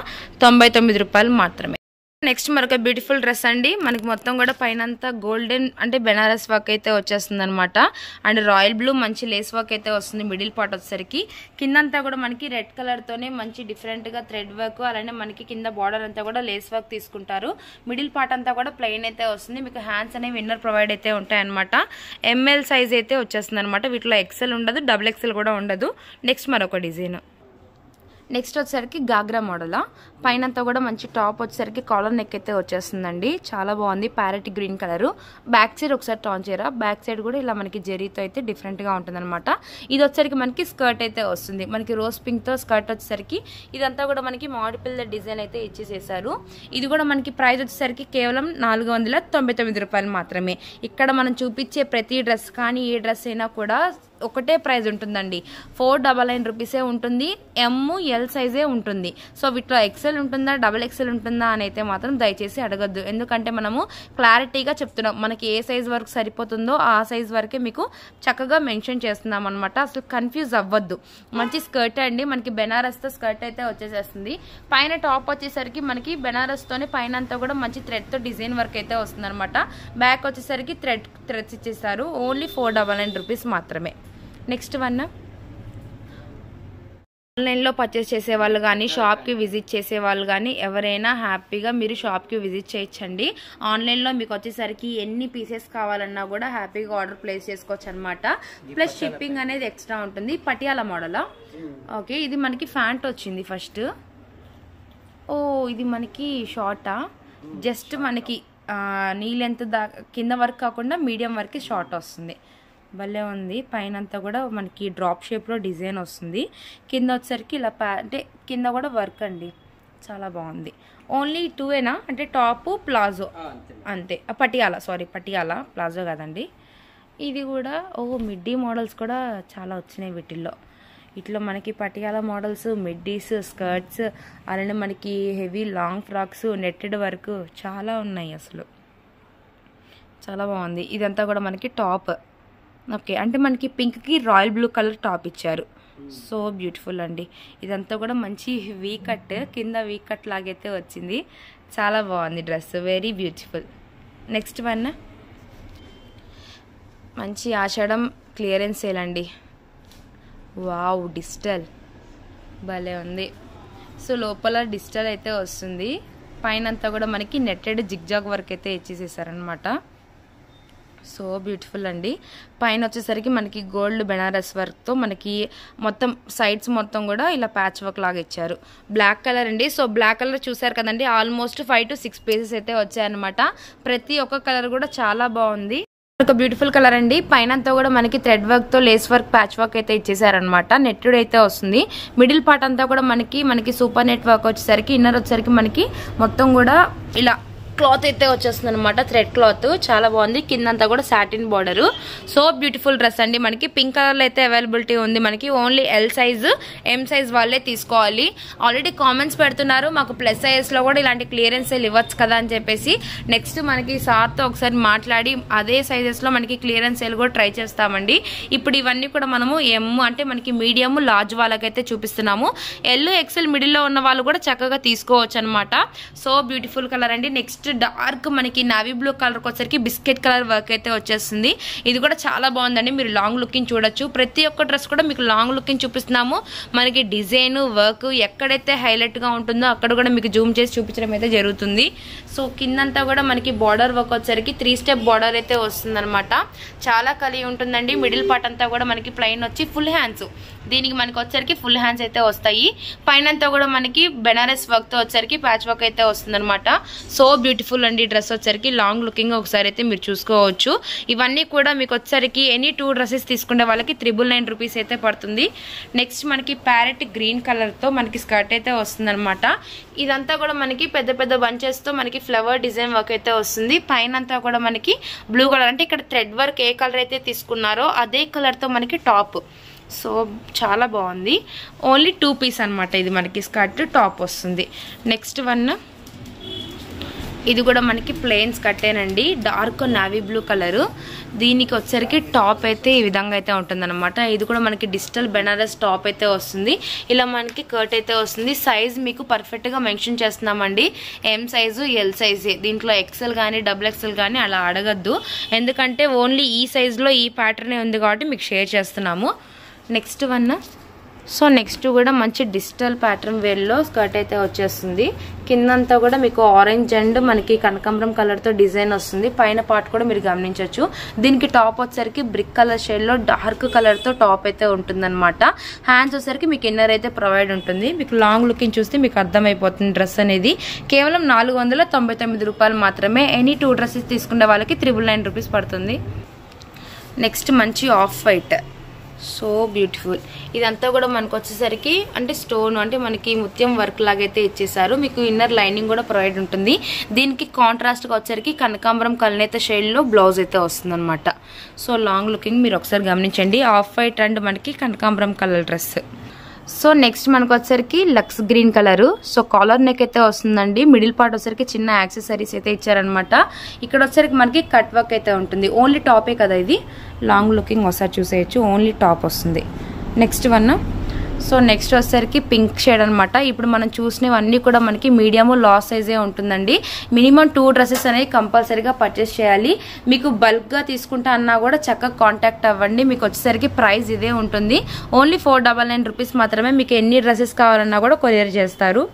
తొంభై తొమ్మిది రూపాయలు మాత్రమే. నెక్స్ట్ మరొక బ్యూటిఫుల్ డ్రెస్ అండి. మనకి మొత్తం కూడా పైన అంతా గోల్డెన్ అంటే బెనారస్ వర్క్ అయితే వచ్చేస్తుంది అనమాట అండ్ రాయల్ బ్లూ మంచి లేస్ వర్క్ అయితే వస్తుంది మిడిల్ పార్ట్ వచ్చేసరికి. కిందంతా కూడా మనకి రెడ్ కలర్ తోనే మంచి డిఫరెంట్గా థ్రెడ్ వర్క్ అలానే మనకి కింద బార్డర్ అంతా కూడా లేస్ వర్క్ తీసుకుంటారు. మిడిల్ పార్ట్ అంతా కూడా ప్లెయిన్ అయితే వస్తుంది. మీకు హ్యాండ్స్ అనేవి విన్నర్ ప్రొవైడ్ అయితే ఉంటాయి అనమాట ఎంఎల్ సైజ్ అయితే వచ్చేస్తుంది అనమాట వీటిలో ఎక్సెల్ ఉండదు డబుల్ ఎక్సెల్ కూడా ఉండదు. నెక్స్ట్ మరొక డిజైన్ నెక్స్ట్ వచ్చేసరికి గాగ్రా మోడలా పైన అంతా కూడా మంచి టాప్ వచ్చేసరికి కాలర్ నెక్ అయితే వచ్చేస్తుందండి. చాలా బాగుంది. Parrot green colour back side ఒకసారి టాన్ చేయరా? బ్యాక్ సైడ్ కూడా ఇలా మనకి జెరీతో అయితే డిఫరెంట్గా ఉంటుందన్నమాట. ఇది వచ్చేసరికి మనకి స్కర్ట్ అయితే వస్తుంది. మనకి రోజ్ పింక్తో స్కర్ట్ వచ్చేసరికి ఇదంతా కూడా మనకి మాడిపిల్ల డిజైన్ అయితే ఇచ్చేసేసారు. ఇది కూడా మనకి ప్రైస్ వచ్చేసరికి కేవలం నాలుగు వందల తొంభై తొమ్మిది రూపాయలు మాత్రమే. ఇక్కడ మనం చూపించే ప్రతి డ్రెస్ కానీ ఏ డ్రెస్ అయినా కూడా ఒకటే ప్రైజ్ ఉంటుందండి. ఫోర్ డబల్ నైన్ రూపీసే ఉంటుంది. ఎమ్ ఎల్ సైజే ఉంటుంది. సో వీటిలో ఎక్సెల్ ఉంటుందా డబల్ ఎక్సెల్ ఉంటుందా అని అయితే మాత్రం దయచేసి అడగద్దు. ఎందుకంటే మనము క్లారిటీగా చెప్తున్నాం. మనకి ఏ సైజ్ వరకు సరిపోతుందో ఆ సైజ్ వరకే మీకు చక్కగా మెన్షన్ చేస్తున్నాం అనమాట అసలు కన్ఫ్యూజ్ అవ్వద్దు. మంచి స్కర్ట్ అండి. మనకి బెనారస్తో స్కర్ట్ అయితే వచ్చేసేస్తుంది. పైన టాప్ వచ్చేసరికి మనకి బెనారస్తోనే పైన అంతా కూడా మంచి థ్రెడ్తో డిజైన్ వర్క్ అయితే వస్తుందనమాట బ్యాక్ వచ్చేసరికి థ్రెడ్ థ్రెడ్స్ ఇచ్చేసారు only four double nine rupees మాత్రమే. Next one. ఆన్లైన్లో పర్చేస్ చేసే వాళ్ళు కానీ షాప్కి విజిట్ చేసే వాళ్ళు కానీ ఎవరైనా హ్యాపీగా మీరు షాప్కి విజిట్ చేయొచ్చండి. ఆన్లైన్లో మీకు వచ్చేసరికి ఎన్ని పీసెస్ కావాలన్నా కూడా హ్యాపీగా ఆర్డర్ ప్లేస్ చేసుకోవచ్చు అనమాట ప్లస్ షిప్పింగ్ అనేది ఎక్స్ట్రా ఉంటుంది. పటియాల మోడలా ఓకే ఇది మనకి ఫ్యాంట్ వచ్చింది ఫస్ట్ ఓ ఇది మనకి షార్టా జస్ట్ మనకి నీ లెంత్ దా కింద వరకు కాకుండా మీడియం వరకు షార్ట్ వస్తుంది. భలే ఉంది. పైన అంతా కూడా మనకి డ్రాప్ షేప్లో డిజైన్ వస్తుంది. కింద వచ్చేసరికి ఇలా ప్యా అంటే కింద కూడా వర్క్ అండి. చాలా బాగుంది. ఓన్లీ టూవేనా అంటే టాప్ ప్లాజో. అంతే. పటియాలా సారీ పటియాలా ప్లాజో కదండి. ఇది కూడా ఓ మిడ్డీ మోడల్స్ కూడా చాలా వచ్చినాయి వీటిల్లో. ఇట్లా మనకి పటియాల మోడల్స్ మిడ్డీస్ స్కర్ట్స్ అలానే మనకి heavy long frocks netted work చాలా ఉన్నాయి అసలు. చాలా బాగుంది. ఇదంతా కూడా మనకి టాప్. ఓకే అంటే మనకి పింక్కి రాయల్ బ్లూ కలర్ టాప్ ఇచ్చారు. సో బ్యూటిఫుల్ అండి. ఇదంతా కూడా మంచి వీ కట్ కింద వీ కట్ లాగైతే వచ్చింది. చాలా బాగుంది dress very beautiful. Next one. మంచి ఆషాఢం క్లియరెన్స్ ఏలండి వావ్ డిజిటల్. భలే ఉంది. సో లోపల డిజిటల్ అయితే వస్తుంది. పైన అంతా కూడా మనకి నెట్టెడ్ జిగ్జాగ్ వర్క్ అయితే ఇచ్చేసేసారనమాట సో బ్యూటిఫుల్ అండి. పైన వచ్చేసరికి మనకి గోల్డ్ బెనారస్ వర్క్తో మనకి మొత్తం సైడ్స్ మొత్తం కూడా ఇలా ప్యాచ్ వర్క్ లాగా ఇచ్చారు. బ్లాక్ కలర్ అండి. సో బ్లాక్ కలర్ చూసారు కదండి almost five to six pieces అయితే వచ్చాయన్నమాట. ప్రతి ఒక్క కలర్ కూడా చాలా బాగుంది. ఒక బ్యూటిఫుల్ కలర్ అండి. పైన అంతా కూడా మనకి థ్రెడ్ వర్క్తో లేస్ వర్క్ ప్యాచ్ వర్క్ అయితే ఇచ్చేసారనమాట నెట్టుడ్ అయితే వస్తుంది. మిడిల్ పార్ట్ అంతా కూడా మనకి మనకి సూపర్ నెట్ వర్క్ వచ్చేసరికి ఇన్నర్ వచ్చేసరికి మనకి మొత్తం కూడా ఇలా క్లాత్ అయితే వచ్చేస్తుంది అనమాట థ్రెడ్ క్లాత్. చాలా బాగుంది. కిందంతా కూడా satin border. So beautiful dress అండి మనకి. పింక్ కలర్లో అయితే అవైలబిలిటీ ఉంది మనకి. Only L size M size వాళ్ళే తీసుకోవాలి. ఆల్రెడీ కామెంట్స్ పెడుతున్నారు. మాకు ప్లస్ సైజ్లో కూడా ఇలాంటి క్లియరెన్స్ ఇవ్వచ్చు కదా అని చెప్పేసి. నెక్స్ట్ మనకి సార్తో ఒకసారి మాట్లాడి అదే సైజెస్లో మనకి క్లియరెన్స్ సేల్ కూడా ట్రై చేస్తామండి. ఇప్పుడు ఇవన్నీ కూడా మనము ఎమ్ అంటే మనకి మీడియం లార్జ్ వాళ్ళకైతే చూపిస్తున్నాము. ఎల్ ఎక్సెల్ మిడిల్లో ఉన్న వాళ్ళు కూడా చక్కగా తీసుకోవచ్చు అనమాట సో బ్యూటిఫుల్ కలర్ అండి. నెక్స్ట్ డార్క్ మనకి నావీ బ్లూ కలర్ వచ్చేసరికి బిస్కెట్ కలర్ వర్క్ అయితే వచ్చేస్తుంది ఇది కూడా చాలా బాగుందండి. మీరు లాంగ్ లుకింగ్ చూడొచ్చు. ప్రతి ఒక్క డ్రెస్ కూడా మీకు లాంగ్ లుకింగ్ చూపిస్తున్నాము. మనకి డిజైన్ వర్క్ ఎక్కడైతే హైలైట్గా ఉంటుందో అక్కడ కూడా మీకు జూమ్ చేసి చూపించడం అయితే జరుగుతుంది. సో కిందంతా కూడా మనకి బార్డర్ వర్క్ వచ్చేసరికి త్రీ స్టెప్ బార్డర్ అయితే వస్తుందన్నమాట. చాలా కలిగి ఉంటుందండి. మిడిల్ పార్ట్ అంతా కూడా మనకి ప్లెయిన్ వచ్చి ఫుల్ హ్యాండ్స్. దీనికి మనకి వచ్చరికి ఫుల్ హ్యాండ్స్ అయితే వస్తాయి. పైన అంతా కూడా మనకి బెనారస్ వర్క్తో వచ్చరికి ప్యాచ్ వర్క్ అయితే వస్తుందనమాట సో బ్యూటిఫుల్ అండి డ్రెస్ వచ్చరికి లాంగ్ లుకింగ్ ఒకసారి అయితే మీరు చూసుకోవచ్చు. ఇవన్నీ కూడా మీకు వచ్చరికి ఎనీ టూ డ్రెస్సెస్ తీసుకునే వాళ్ళకి త్రిబుల్ నైన్ రూపీస్ అయితే పడుతుంది. నెక్స్ట్ మనకి ప్యారెట్ గ్రీన్ కలర్తో మనకి స్కర్ట్ అయితే వస్తుందన్నమాట. ఇదంతా కూడా మనకి పెద్ద పెద్ద బంచెస్తో మనకి ఫ్లవర్ డిజైన్ వర్క్ అయితే వస్తుంది. పైన అంతా కూడా మనకి బ్లూ కలర్ అంటే ఇక్కడ థ్రెడ్ వర్క్ ఏ కలర్ అయితే తీసుకున్నారో అదే కలర్తో మనకి టాప్ సో చాలా బాగుంది. ఓన్లీ టూ పీస్ అనమాట ఇది మనకి స్కర్ట్ టాప్ వస్తుంది. నెక్స్ట్ వన్ ఇది కూడా మనకి ప్లెయిన్ స్కర్టేనండి డార్క్ నావీ బ్లూ కలర్ దీనికి వచ్చరికి టాప్ అయితే ఈ విధంగా అయితే ఉంటుందన్నమాట. ఇది కూడా మనకి డిజిటల్ బెనారస్ టాప్ అయితే వస్తుంది. ఇలా మనకి కర్ట్ అయితే వస్తుంది. సైజ్ మీకు పర్ఫెక్ట్గా మెన్షన్ చేస్తున్నామండి. ఎం సైజు ఎల్ సైజే దీంట్లో ఎక్సెల్ కానీ డబుల్ ఎక్సెల్ కానీ అలా అడగద్దు. ఎందుకంటే ఓన్లీ ఈ సైజులో ఈ ప్యాటర్నే ఉంది కాబట్టి మీకు షేర్ చేస్తున్నాము. Next one. సో నెక్స్ట్ కూడా మంచి డిజిటల్ ప్యాటర్న్ వేల్లో స్కర్ట్ అయితే వచ్చేస్తుంది. కిందంతా కూడా మీకు ఆరెంజ్ అండ్ మనకి కనకాంబరం కలర్తో డిజైన్ వస్తుంది. పైన పార్ట్ కూడా మీరు గమనించవచ్చు దీనికి టాప్ వచ్చేసరికి బ్రిక్ కలర్ షేడ్లో డార్క్ కలర్తో టాప్ అయితే ఉంటుందన్నమాట. హ్యాండ్స్ వచ్చేసరికి మీకు ఇన్నర్ అయితే ప్రొవైడ్ ఉంటుంది. మీకు లాంగ్ లుకింగ్ చూస్తే మీకు అర్థమైపోతుంది డ్రెస్ అనేది. కేవలం నాలుగు వందల తొంభై తొమ్మిది రూపాయలు మాత్రమే. ఎనీ టూ డ్రెస్సెస్ తీసుకునే వాళ్ళకి త్రిబుల్ నైన్ రూపీస్ పడుతుంది. నెక్స్ట్ మంచి ఆఫ్ వైట్. So beautiful. ఇదంతా కూడా మనకు వచ్చేసరికి అంటే స్టోన్ అంటే మనకి ముత్యం వర్క్ లాగైతే ఇచ్చేసారు మీకు ఇన్నర్ లైనింగ్ కూడా ప్రొవైడ్ ఉంటుంది. దీనికి కాంట్రాస్ట్గా వచ్చేసరికి కనకాంబరం కలనేత షేడ్లో బ్లౌజ్ అయితే వస్తుందన్నమాట. సో లాంగ్ లుకింగ్ మీరు ఒకసారి గమనించండి. ఆఫ్ వైట్ అండ్ మనకి కనకాంబరం కలర్ డ్రెస్ సో నెక్స్ట్ మనకు వచ్చేసరికి lux green colour. So collar neck అయితే వస్తుందండి. మిడిల్ పార్ట్ వచ్చేసరికి చిన్న యాక్సెసరీస్ అయితే ఇచ్చారనమాట ఇక్కడ వచ్చేసరికి మనకి కట్ వర్క్ అయితే ఉంటుంది. ఓన్లీ టాపే కదా ఇది. లాంగ్ లుకింగ్ ఒకసారి చూసేయచ్చు. ఓన్లీ టాప్ వస్తుంది. నెక్స్ట్ వన్ సో నెక్స్ట్ వచ్చేసరికి పింక్ షేడ్ అనమాట ఇప్పుడు మనం చూసినవన్నీ కూడా మనకి మీడియము లాస్ సైజే ఉంటుందండి. మినిమం టూ డ్రెస్సెస్ అనేవి కంపల్సరీగా పర్చేస్ చేయాలి. మీకు బల్క్గా తీసుకుంటా అన్నా కూడా చక్కగా కాంటాక్ట్ అవ్వండి. మీకు వచ్చేసరికి ప్రైస్ ఇదే ఉంటుంది. Only four double nine rupees మాత్రమే మీకు ఎన్ని డ్రెస్సెస్ కావాలన్నా కూడా కొరియర్ చేస్తారు.